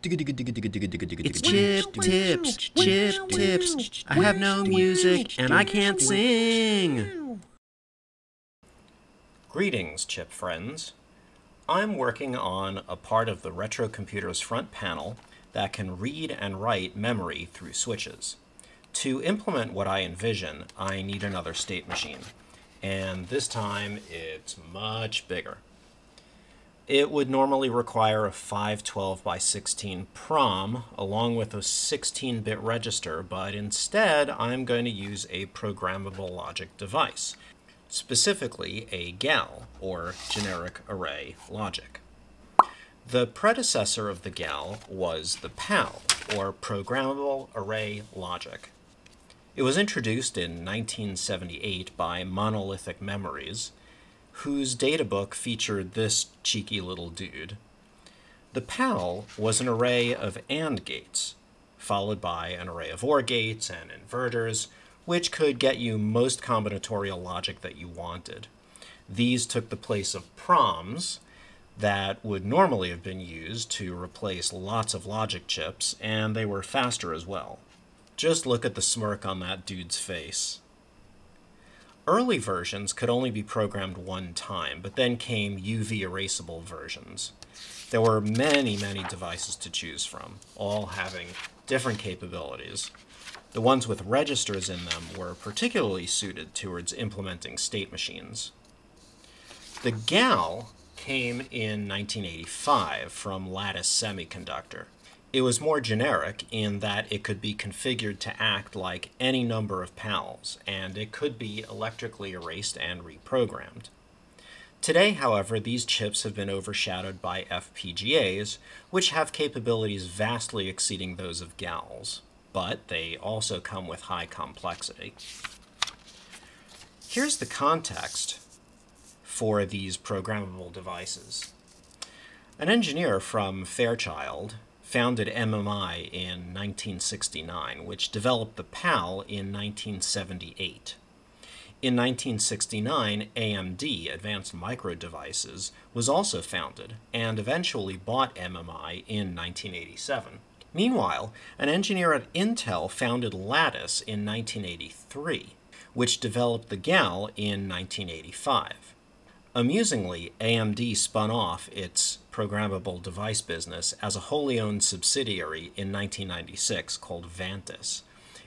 It's chip tips, chip tips. I have no music and I can't sing. Greetings, chip friends. I'm working on a part of the Retro Computer's front panel that can read and write memory through switches. To implement what I envision, I need another state machine, and this time it's much bigger. It would normally require a 512 by 16 PROM along with a 16 bit register, but instead I'm going to use a programmable logic device, specifically a GAL, or Generic Array Logic. The predecessor of the GAL was the PAL, or Programmable Array Logic. It was introduced in 1978 by Monolithic Memories whose databook featured this cheeky little dude. The PAL was an array of AND gates, followed by an array of OR gates and inverters, which could get you most combinatorial logic that you wanted. These took the place of PROMs that would normally have been used to replace lots of logic chips, and they were faster as well. Just look at the smirk on that dude's face. Early versions could only be programmed one time, but then came UV erasable versions. There were many, many devices to choose from, all having different capabilities. The ones with registers in them were particularly suited towards implementing state machines. The GAL came in 1985 from Lattice Semiconductor. It was more generic in that it could be configured to act like any number of PALs, and it could be electrically erased and reprogrammed. Today, however, these chips have been overshadowed by FPGAs, which have capabilities vastly exceeding those of GALs, but they also come with high complexity. Here's the context for these programmable devices. An engineer from Fairchild founded MMI in 1969, which developed the PAL in 1978. In 1969, AMD, Advanced Micro Devices, was also founded and eventually bought MMI in 1987. Meanwhile, an engineer at Intel founded Lattice in 1983, which developed the GAL in 1985. Amusingly, AMD spun off its programmable device business as a wholly owned subsidiary in 1996 called Vantis.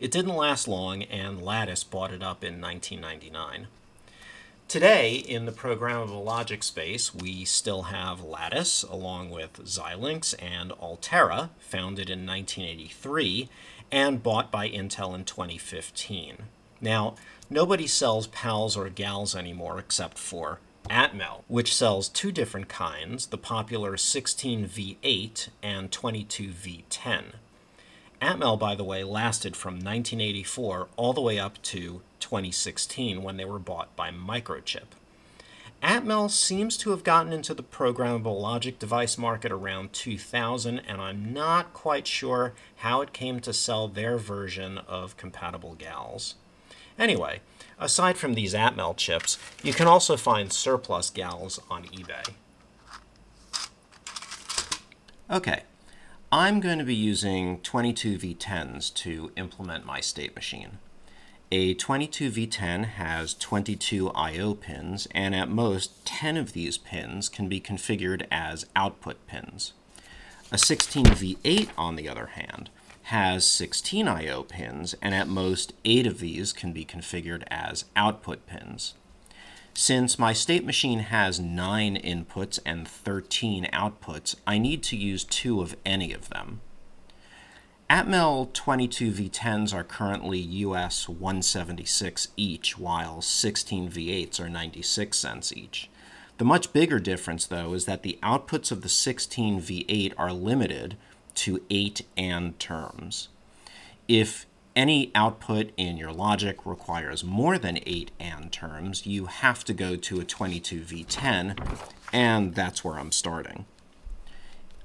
It didn't last long, and Lattice bought it up in 1999. Today, in the programmable logic space, we still have Lattice, along with Xilinx and Altera, founded in 1983 and bought by Intel in 2015. Now, nobody sells PALs or GALs anymore except for Atmel, which sells two different kinds, the popular 16V8 and 22V10. Atmel, by the way, lasted from 1984 all the way up to 2016 when they were bought by Microchip. Atmel seems to have gotten into the programmable logic device market around 2000, and I'm not quite sure how it came to sell their version of compatible GALs. Anyway, aside from these Atmel chips, you can also find surplus GALs on eBay. Okay, I'm going to be using 22V10s to implement my state machine. A 22V10 has 22 I.O. pins, and at most 10 of these pins can be configured as output pins. A 16V8, on the other hand, has 16 I.O. pins, and at most 8 of these can be configured as output pins. Since my state machine has 9 inputs and 13 outputs, I need to use 2 of any of them. Atmel 22V10s are currently US 176 each, while 16V8s are 96 cents each. The much bigger difference, though, is that the outputs of the 16V8 are limited to eight and terms. If any output in your logic requires more than eight and terms, you have to go to a 22v10, and that's where I'm starting.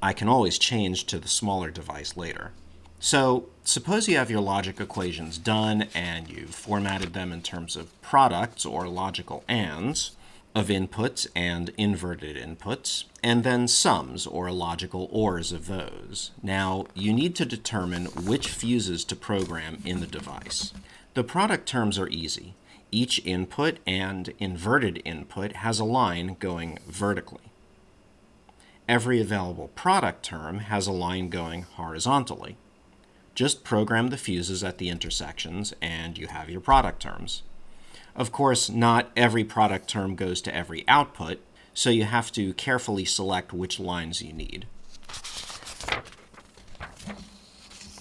I can always change to the smaller device later. So suppose you have your logic equations done and you've formatted them in terms of products or logical ands. Of inputs and inverted inputs, and then sums or logical ORs of those. Now, you need to determine which fuses to program in the device. The product terms are easy. Each input and inverted input has a line going vertically. Every available product term has a line going horizontally. Just program the fuses at the intersections and you have your product terms. Of course, not every product term goes to every output, so you have to carefully select which lines you need.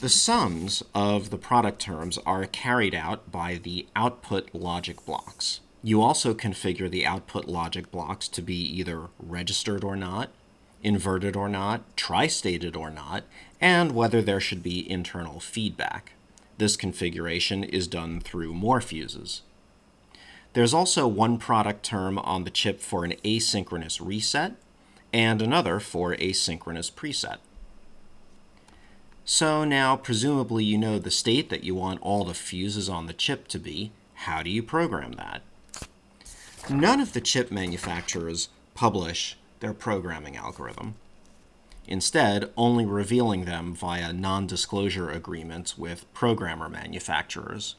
The sums of the product terms are carried out by the output logic blocks. You also configure the output logic blocks to be either registered or not, inverted or not, tri-stated or not, and whether there should be internal feedback. This configuration is done through more fuses. There's also one product term on the chip for an asynchronous reset and another for asynchronous preset. So now, presumably you know the state that you want all the fuses on the chip to be. How do you program that? None of the chip manufacturers publish their programming algorithm. Instead, only revealing them via non-disclosure agreements with programmer manufacturers.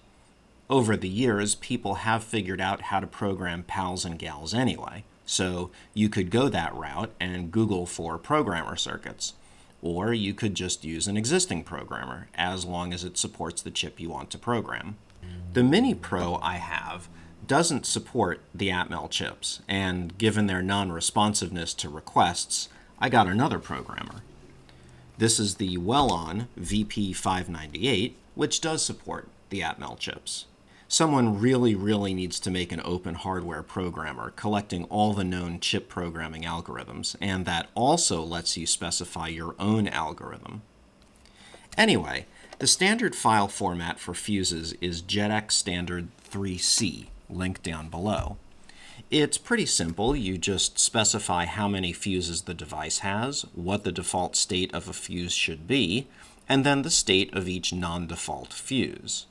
Over the years, people have figured out how to program pals and gals anyway, so you could go that route and Google for programmer circuits. Or you could just use an existing programmer, as long as it supports the chip you want to program. The Mini Pro I have doesn't support the Atmel chips, and given their non-responsiveness to requests, I got another programmer. This is the Wellon VP598, which does support the Atmel chips someone really, really needs to make an open hardware programmer collecting all the known chip programming algorithms, and that also lets you specify your own algorithm. Anyway, the standard file format for fuses is JEDEC standard 3C, linked down below. It's pretty simple. You just specify how many fuses the device has, what the default state of a fuse should be, and then the state of each non-default fuse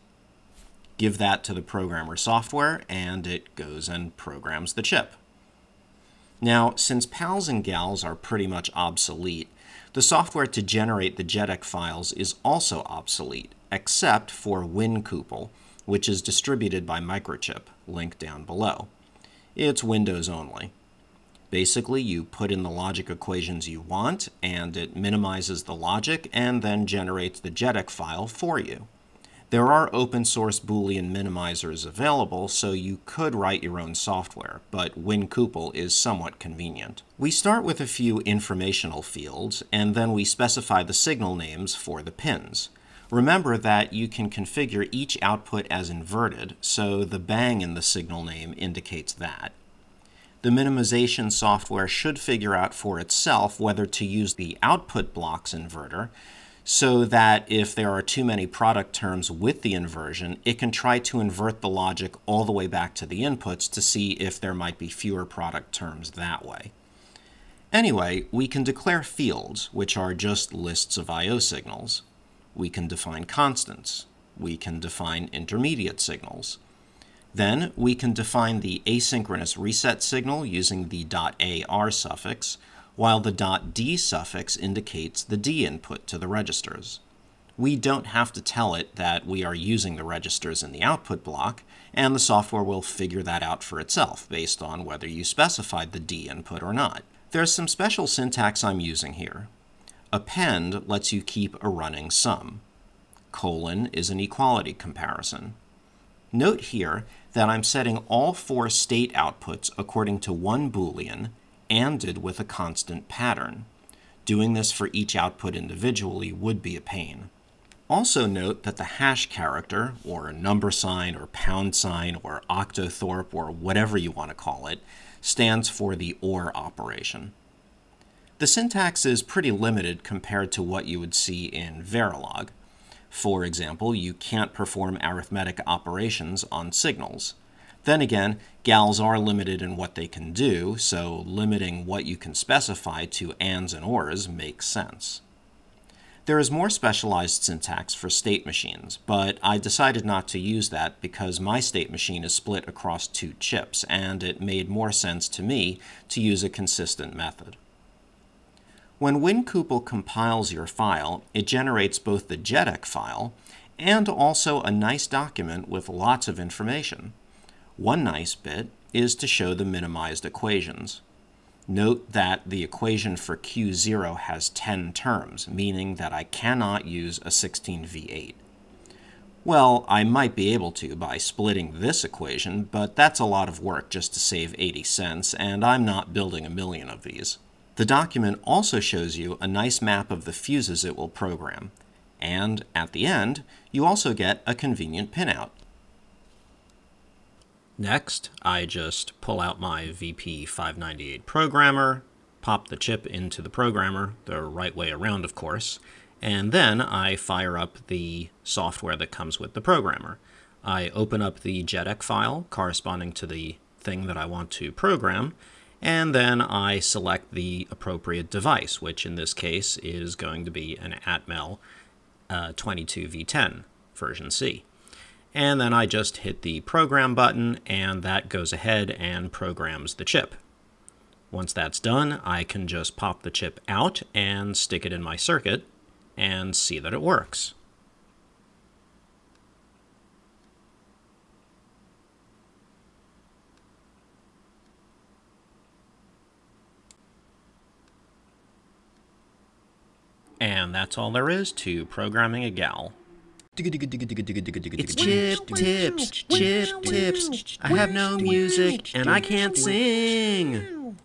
give that to the programmer software, and it goes and programs the chip. Now, since PALs and GALs are pretty much obsolete, the software to generate the JEDEC files is also obsolete, except for WinCUPL, which is distributed by Microchip, linked down below. It's Windows only. Basically, you put in the logic equations you want, and it minimizes the logic and then generates the JEDEC file for you. There are open source Boolean minimizers available, so you could write your own software, but WinCUPL is somewhat convenient. We start with a few informational fields, and then we specify the signal names for the pins. Remember that you can configure each output as inverted, so the bang in the signal name indicates that. The minimization software should figure out for itself whether to use the output blocks inverter, so that if there are too many product terms with the inversion, it can try to invert the logic all the way back to the inputs to see if there might be fewer product terms that way. Anyway, we can declare fields, which are just lists of I.O. signals. We can define constants. We can define intermediate signals. Then we can define the asynchronous reset signal using the .ar suffix, while the dot .d suffix indicates the D input to the registers. We don't have to tell it that we are using the registers in the output block, and the software will figure that out for itself based on whether you specified the D input or not. There's some special syntax I'm using here. Append lets you keep a running sum. Colon is an equality comparison. Note here that I'm setting all four state outputs according to one Boolean ANDed with a constant pattern. Doing this for each output individually would be a pain. Also note that the hash character, or a number sign, or pound sign, or octothorpe, or whatever you want to call it, stands for the OR operation. The syntax is pretty limited compared to what you would see in Verilog. For example, you can't perform arithmetic operations on signals. Then again, gals are limited in what they can do, so limiting what you can specify to ands and ors makes sense. There is more specialized syntax for state machines, but I decided not to use that because my state machine is split across two chips, and it made more sense to me to use a consistent method. When WinCUPL compiles your file, it generates both the JEDEC file and also a nice document with lots of information. One nice bit is to show the minimized equations. Note that the equation for Q0 has 10 terms, meaning that I cannot use a 16V8. Well, I might be able to by splitting this equation, but that's a lot of work just to save 80 cents, and I'm not building a million of these. The document also shows you a nice map of the fuses it will program. And at the end, you also get a convenient pinout. Next, I just pull out my VP598 programmer, pop the chip into the programmer, the right way around, of course, and then I fire up the software that comes with the programmer. I open up the JEDEC file corresponding to the thing that I want to program, and then I select the appropriate device, which in this case is going to be an Atmel uh, 22V10 version C and then I just hit the program button and that goes ahead and programs the chip. Once that's done, I can just pop the chip out and stick it in my circuit and see that it works. And that's all there is to programming a GAL. It's chip tips, chip tips. I have no music and I can't sing.